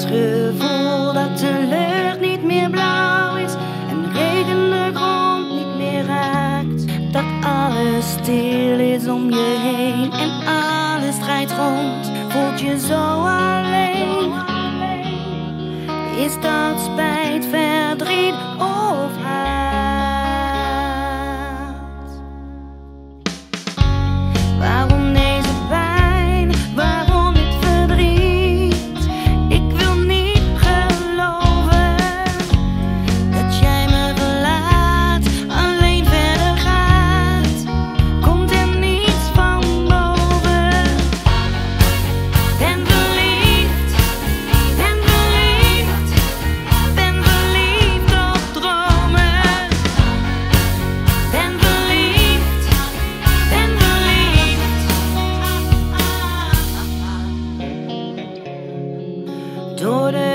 Het gevoel dat de lucht niet meer blauw is en regen de grond niet meer raakt. Dat alles stil is om je heen en alles draait rond. Voelt je zo alleen? Is dat spijt? daughter